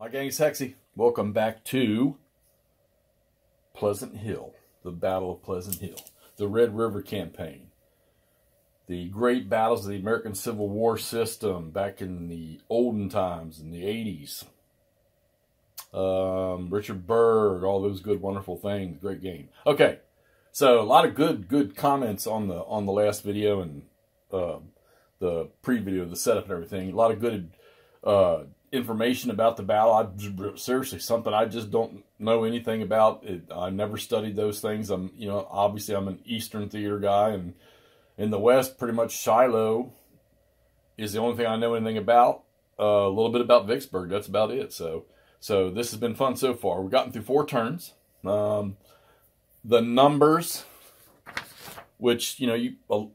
Hi gang, it's Hexy. Welcome back to Pleasant Hill, the Battle of Pleasant Hill, the Red River Campaign, the great battles of the American Civil War system back in the olden times in the 80s. Um, Richard Berg, all those good, wonderful things. Great game. Okay, so a lot of good, good comments on the on the last video and uh, the pre-video, the setup and everything. A lot of good uh, information about the battle. I seriously something I just don't know anything about. It, I never studied those things. I'm, you know, obviously I'm an Eastern theater guy, and in the West, pretty much Shiloh is the only thing I know anything about. Uh, a little bit about Vicksburg. That's about it. So, so this has been fun so far. We've gotten through four turns. Um, the numbers, which you know, you uh,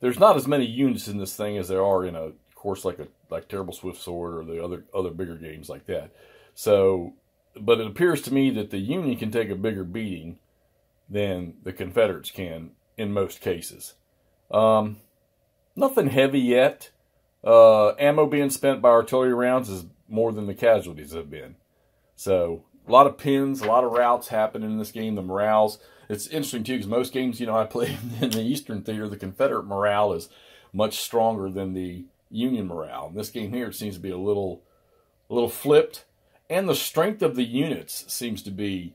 there's not as many units in this thing as there are in a course like a like Terrible Swift Sword or the other other bigger games like that. So, but it appears to me that the Union can take a bigger beating than the Confederates can in most cases. Um, nothing heavy yet. Uh, ammo being spent by artillery rounds is more than the casualties have been. So a lot of pins, a lot of routes happening in this game. The morales. It's interesting too because most games, you know, I play in the Eastern Theater, the Confederate morale is much stronger than the Union morale. In this game here, it seems to be a little, a little flipped, and the strength of the units seems to be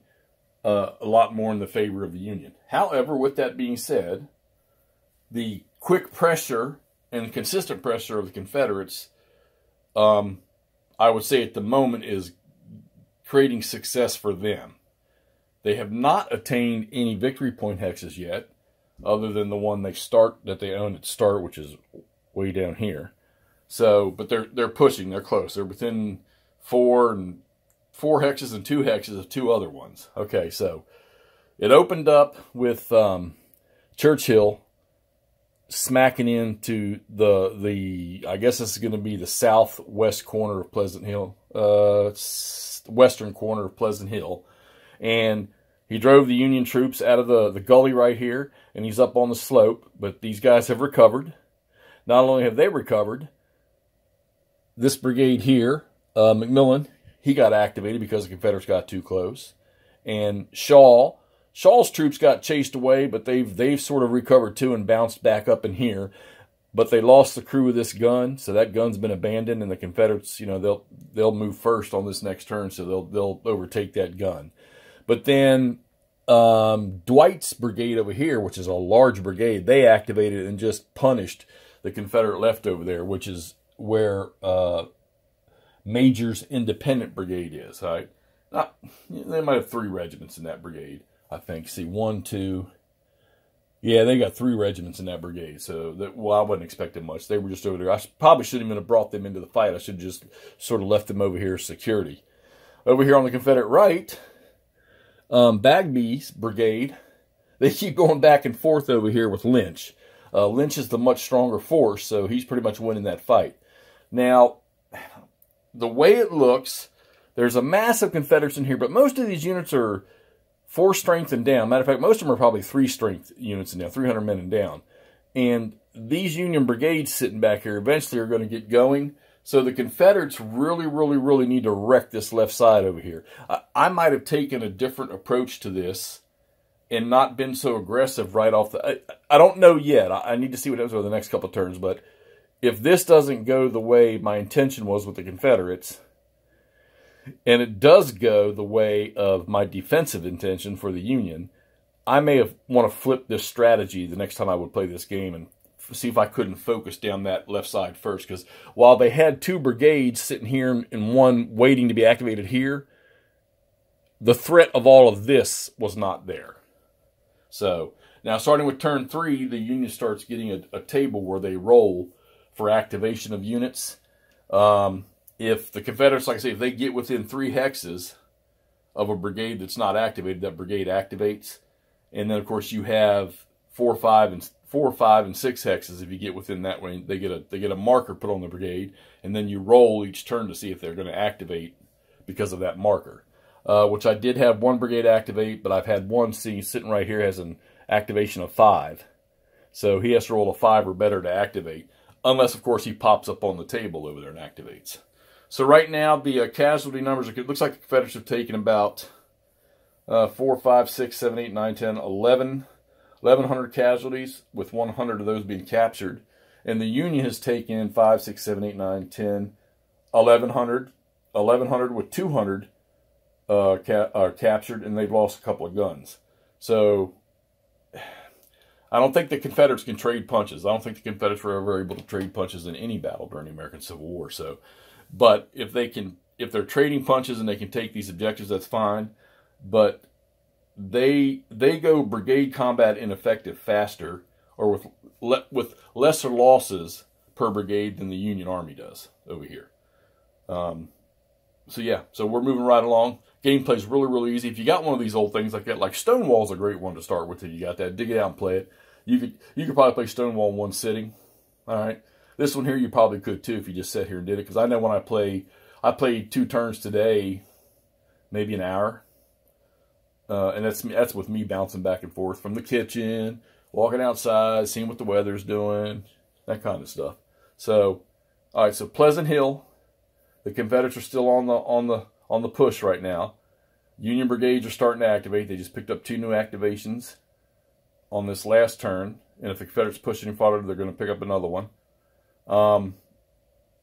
uh, a lot more in the favor of the Union. However, with that being said, the quick pressure and consistent pressure of the Confederates, um, I would say at the moment, is creating success for them. They have not attained any victory point hexes yet, other than the one they start that they own at start, which is way down here. So, but they're they're pushing. They're close. They're within four and four hexes and two hexes of two other ones. Okay, so it opened up with um, Churchill smacking into the the I guess this is going to be the southwest corner of Pleasant Hill, uh, western corner of Pleasant Hill, and he drove the Union troops out of the the gully right here, and he's up on the slope. But these guys have recovered. Not only have they recovered, this brigade here, uh, McMillan, he got activated because the Confederates got too close. And Shaw, Shaw's troops got chased away, but they've they've sort of recovered too and bounced back up in here. But they lost the crew of this gun, so that gun's been abandoned, and the Confederates, you know, they'll they'll move first on this next turn, so they'll they'll overtake that gun. But then um, Dwight's brigade over here, which is a large brigade, they activated and just punished the Confederate left over there, which is where uh, Major's Independent Brigade is. Right? Not, they might have three regiments in that brigade. I think. See, one, two. Yeah, they got three regiments in that brigade. So that well, I wasn't expecting much. They were just over there. I probably shouldn't even have brought them into the fight. I should have just sort of left them over here as security. Over here on the Confederate right, um, Bagby's brigade. They keep going back and forth over here with Lynch. Uh, Lynch is the much stronger force, so he's pretty much winning that fight. Now, the way it looks, there's a massive Confederates in here, but most of these units are four strength and down. Matter of fact, most of them are probably three strength units and down, 300 men and down. And these Union brigades sitting back here eventually are going to get going. So the Confederates really, really, really need to wreck this left side over here. I, I might have taken a different approach to this and not been so aggressive right off the. I, I don't know yet. I, I, need to see what happens over the next couple turns, but if this doesn't go the way my intention was with the Confederates, and it does go the way of my defensive intention for the Union, I may have want to flip this strategy the next time I would play this game and see if I couldn't focus down that left side first. Because while they had two brigades sitting here and one waiting to be activated here, the threat of all of this was not there. So now starting with turn three, the Union starts getting a, a table where they roll for activation of units. Um, if the Confederates, like I say, if they get within three hexes of a brigade that's not activated, that brigade activates. And then, of course, you have four, five, and four, five, and six hexes. If you get within that range, they get a they get a marker put on the brigade, and then you roll each turn to see if they're going to activate because of that marker. Uh, which I did have one brigade activate, but I've had one see sitting right here has an activation of five. So he has to roll a five or better to activate. Unless, of course, he pops up on the table over there and activates. So right now, the uh, casualty numbers, it looks like the Confederates have taken about uh, 4, 5, 6, 7, 8, 9, 10, 11, 1,100 casualties, with 100 of those being captured. And the Union has taken 5, 6, 7, 8, 9, 10, 1,100, 1,100 with 200 uh, ca- are captured, and they've lost a couple of guns. So I don't think the Confederates can trade punches. I don't think the Confederates were ever able to trade punches in any battle during the American Civil War. So, but if they can, if they're trading punches and they can take these objectives, that's fine. But they they go brigade combat ineffective faster or with le, with lesser losses per brigade than the Union Army does over here. Um, so yeah, so we're moving right along. Gameplay's really, really easy. If you got one of these old things like that, like Stonewall's a great one to start with if you got that. Dig it out and play it. You could you could probably play Stonewall in one sitting. All right. This one here you probably could too if you just sat here and did it. Because I know when I play, I played two turns today, maybe an hour. Uh, and that's that's with me bouncing back and forth from the kitchen, walking outside, seeing what the weather's doing, that kind of stuff. So, all right. So Pleasant Hill, the Confederates are still on the on the on the push right now. Union brigades are starting to activate. They just picked up two new activations on this last turn. And if the Confederates push any farther, they're going to pick up another one. Um,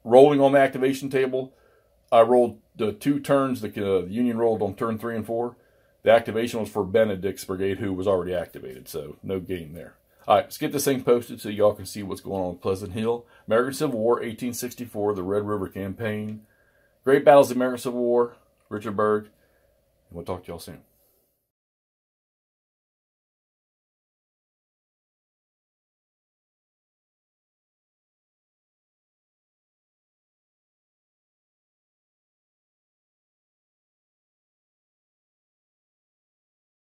rolling on the activation table, I rolled the two turns the, uh, the Union rolled on turn three and four. The activation was for Benedict's brigade, who was already activated, so no game there. All right, let's get this thing posted so y'all can see what's going on with Pleasant Hill. American Civil War, 1864, the Red River Campaign. Great battles of the American Civil War, Richard Berg. And we'll talk to y'all soon.